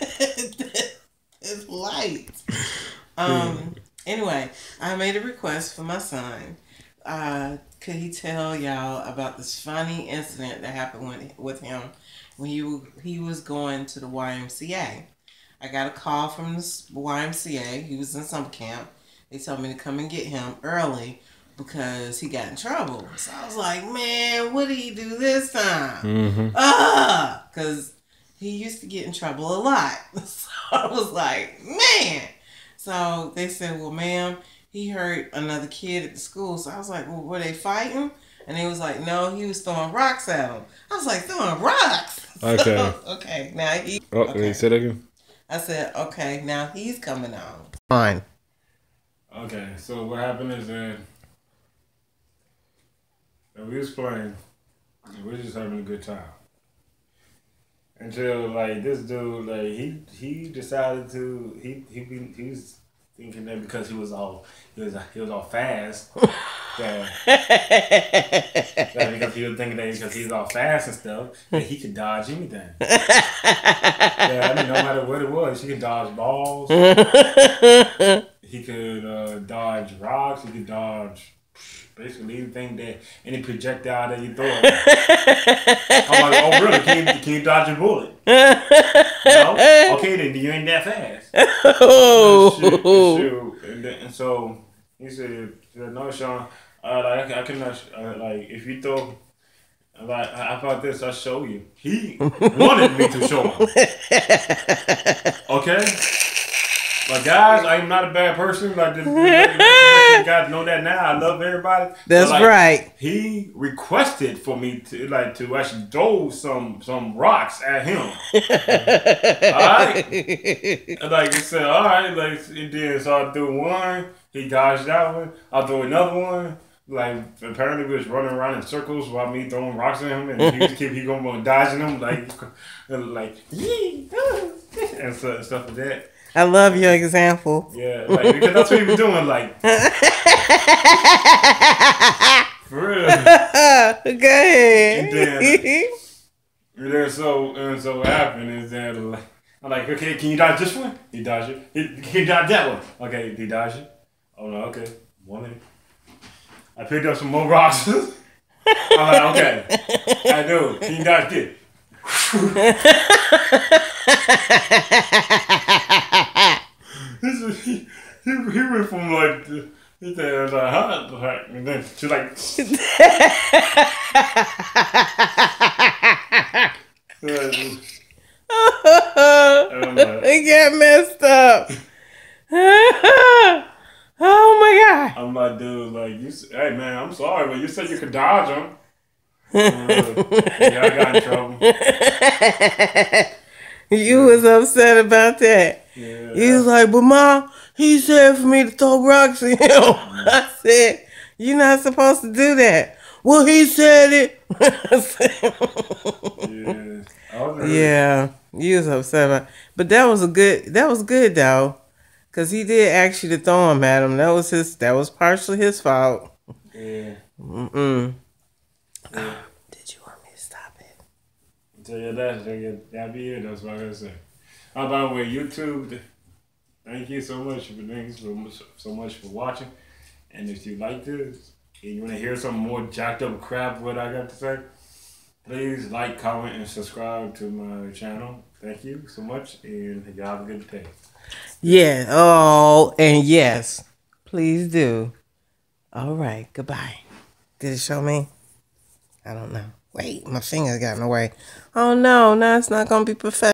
it's light. Um. Anyway, I made a request for my son. Uh, could he tell y'all about this funny incident that happened with, with him when he he was going to the YMCA? I got a call from the YMCA. He was in some camp. They told me to come and get him early because he got in trouble. So I was like, man, what did he do this time? Mm-hmm. Ah, because he used to get in trouble a lot. So I was like, man. So they said, well, ma'am, he hurt another kid at the school. So I was like, well, were they fighting? And they was like, no, he was throwing rocks at him. I was like, throwing rocks? Okay. So, okay, now he. Oh, okay. say that again. I said, okay, now he's coming on. Fine. Okay, so what happened is that, that we was playing, and we was just having a good time. Until like this dude, like he he decided to he he be, he was thinking that because he was all he was he was all fast that, that because he was thinking that because he was all fast and stuff that he could dodge anything. yeah, I mean no matter what it was, he could dodge balls. he could uh, dodge rocks. He could dodge basically anything that any projectile that you throw. I'm like, oh really? Can you, can you dodge a bullet? no. Okay, then you ain't that fast. Oh. Shoot, shoot. And, then, and so he said, no, Sean. Uh, like I, I cannot. Uh, like if you throw. Like how about this? I'll show you. He wanted me to show him. Okay. But guys, I'm not a bad person. Like this, you guys know that now. I love everybody. That's like, right. He requested for me to like to actually throw some some rocks at him. Alright. Like he said, all right, like and then so I threw one, he dodged that one, I threw another one. Like apparently we was running around in circles while me throwing rocks at him and he just keep he going dodging them like like yee, ah, and so, stuff like that. I love your example. Yeah, like because that's what he was doing, like for real. Go ahead. then- And then so and so what happened is that like I'm like, okay, can you dodge this one? He dodged it. He, can you dodge that one? Okay, he dodged it. Oh no, okay. One minute. I picked up some more rocks. I'm like, okay. I do. Can you dodge it? He, he, went from like he said, I was like, huh? Like, And then she's like, it got messed up. oh my god. I'm like, dude, like you. Hey man, I'm sorry, but you said you could dodge him. Uh, yeah, I got in trouble. You was upset about that. Yeah, You was like, but mom, he said for me to throw rocks at him. I said, you're not supposed to do that. Well, he said it. yeah. Was yeah, you was upset about. But that was a good. That was good though, cause he did ask you to throw him at him. That was his. That was partially his fault. Yeah. Mm-mm. yeah. Did you want me to stop it? Yeah, that's that that be it. That's what I gotta say. How about with YouTube? Thank you so much for thanks so much so much for watching. And if you like this and you want to hear some more jacked up crap, what I got to say, please like, comment, and subscribe to my channel. Thank you so much, and y'all have a good day. Yeah. Oh, and yes, please do. All right. Goodbye. Did it show me? I don't know. Wait, my finger got in the way. Oh no, now it's not gonna be perfect.